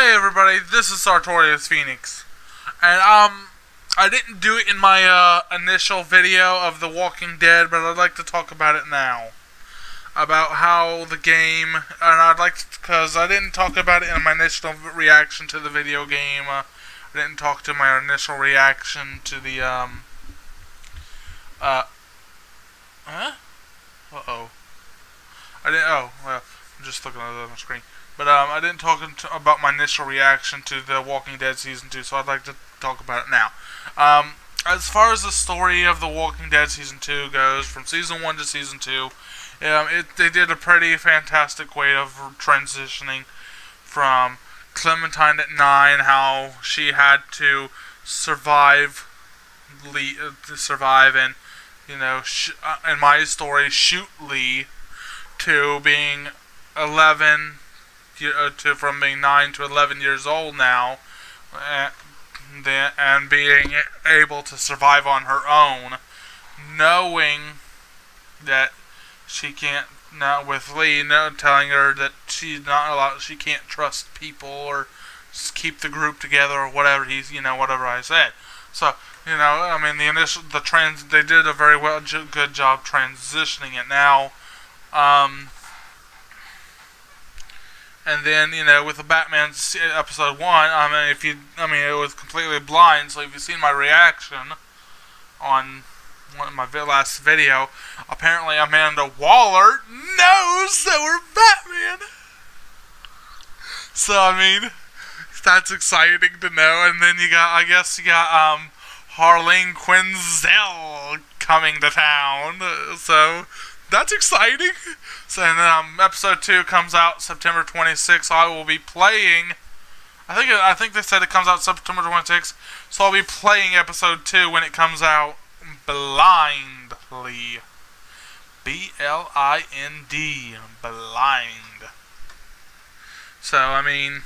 Hey everybody, this is Sartorius Phoenix. And um I didn't do it in my uh, initial video of The Walking Dead, but I'd like to talk about it now. About how the game, and I'd like to, because I didn't talk about it in my initial reaction to the video game. Uh, I didn't talk to my initial reaction to the, um, uh, huh? Uh-oh. I didn't, oh, well, I'm just looking at the screen. But um, I didn't talk about my initial reaction to The Walking Dead Season 2, so I'd like to talk about it now. Um, as far as the story of The Walking Dead Season 2 goes, from Season 1 to Season 2, um, it, they did a pretty fantastic way of transitioning from Clementine at 9, how she had to survive, Lee, uh, survive and, you know, uh, in my story, shoot Lee, to being 11, uh, to from being 9 to 11 years old now, uh, and being able to survive on her own, knowing that she can't now with Lee, no, telling her that she's not allowed, she can't trust people or keep the group together or whatever he's, you know, whatever I said. So, you know, I mean, the initial, the trans, they did a very well, good job transitioning it. Now, um, and then you know with the Batman episode one, I mean if you, I mean it was completely blind. So if you've seen my reaction on one of my last video, apparently Amanda Waller knows that we're Batman. So I mean that's exciting to know. And then you got, I guess you got um Harleen Quinzel coming to town. So that's exciting. So, and then um, episode two comes out September 26th. I will be playing. I think I think they said it comes out September 26th. So I'll be playing episode two when it comes out blindly. B L I N D blind. So I mean,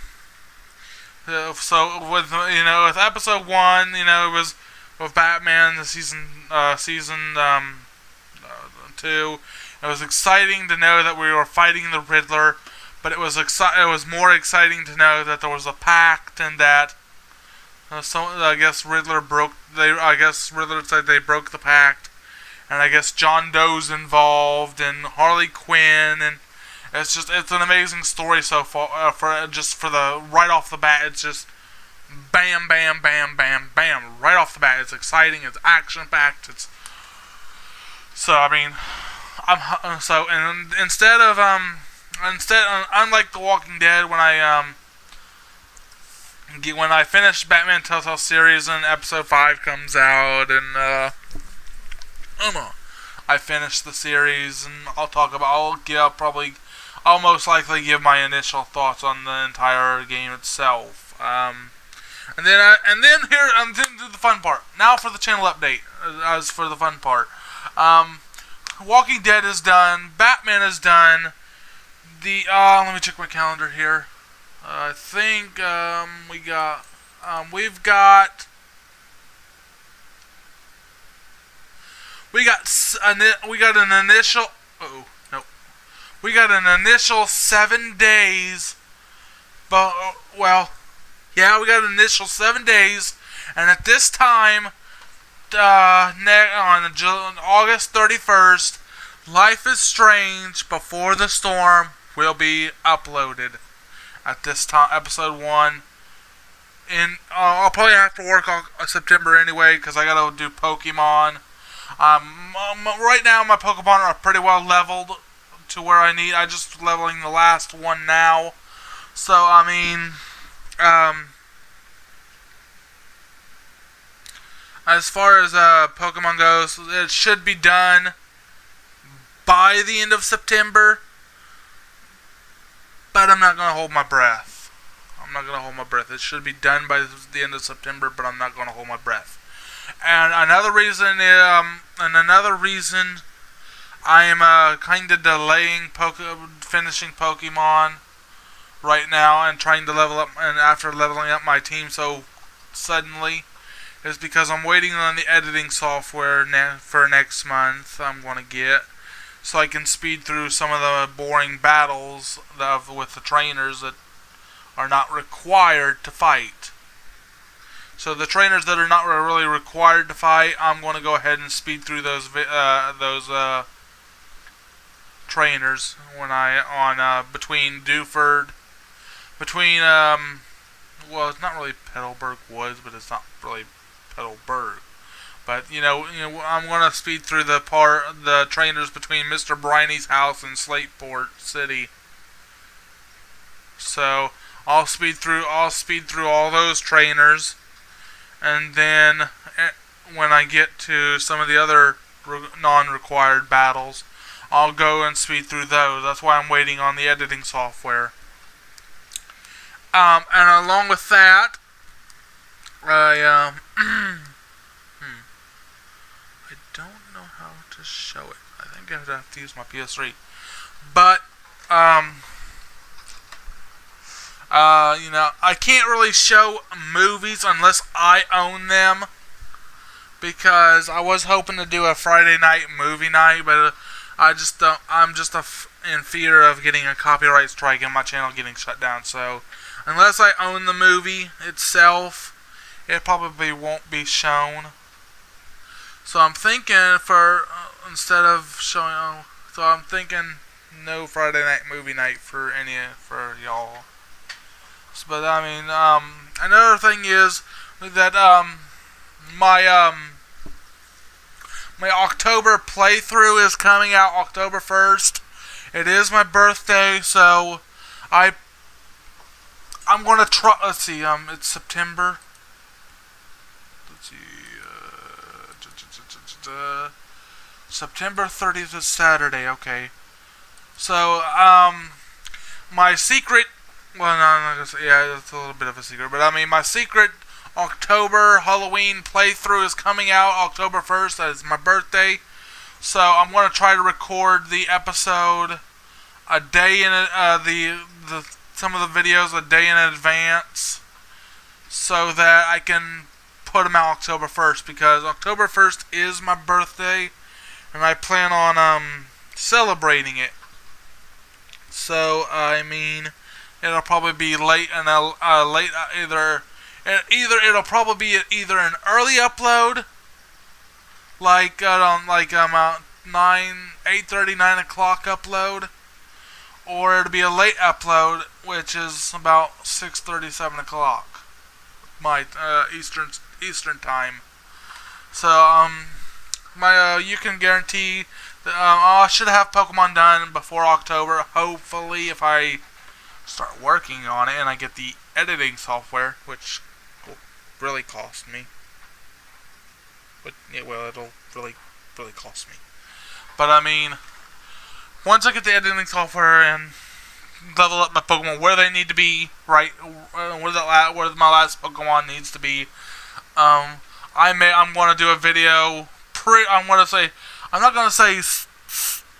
uh, so with you know with episode one, you know it was with Batman the season uh, season um, uh, two it was exciting to know that we were fighting the Riddler, but it was exci- it was more exciting to know that there was a pact and that uh, so I guess Riddler broke they I guess Riddler said they broke the pact, and I guess John Doe's involved and Harley Quinn and it's just it's an amazing story so far uh, for just for the right off the bat it's just bam bam bam bam bam right off the bat it's exciting it's action packed it's so I mean I'm uh, so and instead of um instead unlike The Walking Dead when I um when I finish Batman Telltale series and episode five comes out and uh I know I finish the series and I'll talk about I'll give probably I'll most likely give my initial thoughts on the entire game itself. Um, and then uh, and then here and then the fun part. Now for the channel update. Uh, as for the fun part. Um, Walking Dead is done. Batman is done. The uh, let me check my calendar here. Uh, I think um, we got um, we've got we got we got an initial oh no we got an initial seven days but well yeah we got an initial seven days and at this time uh, on August 31st, Life is Strange Before the Storm will be uploaded at this time, episode 1. And uh, I'll probably have to work on September anyway because I gotta do Pokemon. Um, right now, my Pokemon are pretty well leveled to where I need. I just leveling the last one now. So, I mean, um, as far as uh, Pokemon goes, it should be done by the end of September. But I'm not going to hold my breath. I'm not going to hold my breath. It should be done by the end of September, but I'm not going to hold my breath. And another reason, um, and another reason, I am uh, kind of delaying Poke- finishing Pokemon right now and trying to level up. And after leveling up my team so suddenly, is because I'm waiting on the editing software ne for next month I'm going to get so I can speed through some of the boring battles of, with the trainers that are not required to fight. So the trainers that are not really required to fight, I'm going to go ahead and speed through those uh, those uh, trainers when I on uh, between Dewford, between um, well, it's not really Petalburg Woods, but it's not really Petalburg. But you know, you know, I'm gonna speed through the part the trainers between Mr. Briney's house and Slateport City. So I'll speed through I'll speed through all those trainers, and then eh, when I get to some of the other non-required battles, I'll go and speed through those. That's why I'm waiting on the editing software. Um, and along with that, I um. Don't know how to show it. I think I'd have to use my PS3. But, um, uh, you know, I can't really show movies unless I own them. Because I was hoping to do a Friday night movie night, but uh, I just don't, I'm just in fear of getting a copyright strike and my channel getting shut down. So, unless I own the movie itself, it probably won't be shown. So I'm thinking for uh, instead of showing, oh, so I'm thinking no Friday night movie night for any for y'all. So, but I mean, um, another thing is that um, my um, my October playthrough is coming out October first. It is my birthday, so I I'm gonna try. Let's see, um, it's September. Uh, September 30th is Saturday. Okay. So, um, my secret. Well, no. Yeah, it's a little bit of a secret, but I mean, my secret October Halloween playthrough is coming out October 1st. That is my birthday. So I'm gonna try to record the episode a day in uh, the the some of the videos a day in advance, so that I can put them out October 1st because October 1st is my birthday and I plan on um, celebrating it. So, I mean, it'll probably be late and uh, late uh, either either it'll probably be either an early upload like uh, like um uh, 9 8:30 9 o'clock upload or it'll be a late upload which is about 6:30 7 o'clock my uh, Eastern Eastern time. So um, my uh, you can guarantee that um, I should have Pokemon done before October. Hopefully, if I start working on it and I get the editing software, which will really cost me. But yeah, well, it'll really, really cost me. But I mean, once I get the editing software and level up my Pokemon where they need to be, right, uh, where the where my last Pokemon needs to be, um, I may I'm to do a video. Pre I'm to say I'm not going to say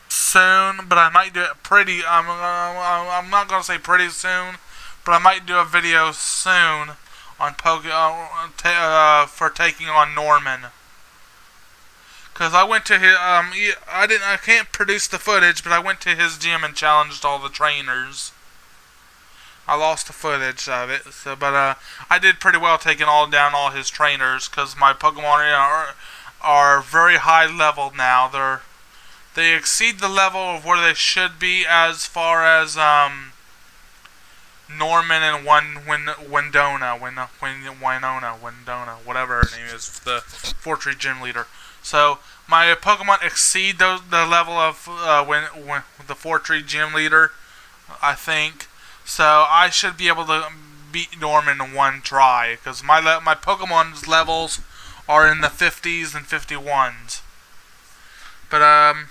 soon, but I might do it pretty. I'm I'm not going to say pretty soon, but I might do a video soon on Poke uh, uh, for taking on Norman. Cause I went to his um I didn't I can't produce the footage, but I went to his gym and challenged all the trainers. I lost the footage of it, so but uh, I did pretty well taking all down all his trainers because my Pokemon are are very high level now. They're they exceed the level of where they should be as far as um, Norman and Win, Win, Windona, Win, Win, Winona, Windona, whatever her name is, the Fortree Gym Leader. So my Pokemon exceed those, the level of uh, when, when the Fortree Gym Leader, I think. So I should be able to beat Norman in one try because my my Pokemon's levels are in the 50s and 51s. But um,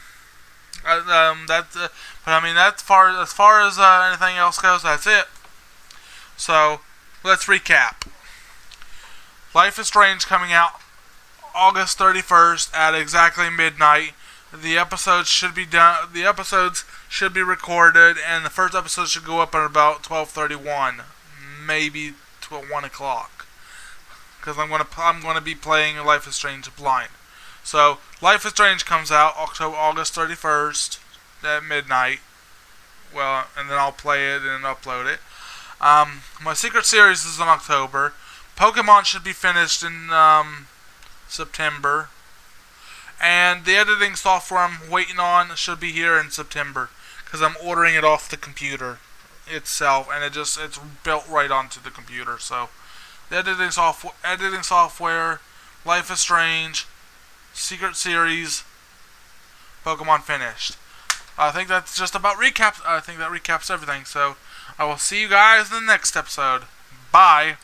um that's uh, but I mean that's far as far as uh, anything else goes. That's it. So let's recap. Life is Strange coming out August 31st at exactly midnight. The episodes should be done. The episodes should be recorded, and the first episode should go up at about 12:31, maybe to 1 o'clock. Because I'm gonna I'm gonna be playing Life is Strange blind. So Life is Strange comes out October August 31st at midnight. Well, and then I'll play it and upload it. Um, my Secret Series is in October. Pokemon should be finished in um, September. And the editing software I'm waiting on should be here in September because I'm ordering it off the computer itself, and it just it's built right onto the computer. So the editing software, editing software, Life is Strange, Secret Series, Pokemon finished. I think that's just about recaps. I think that recaps everything. So I will see you guys in the next episode. Bye.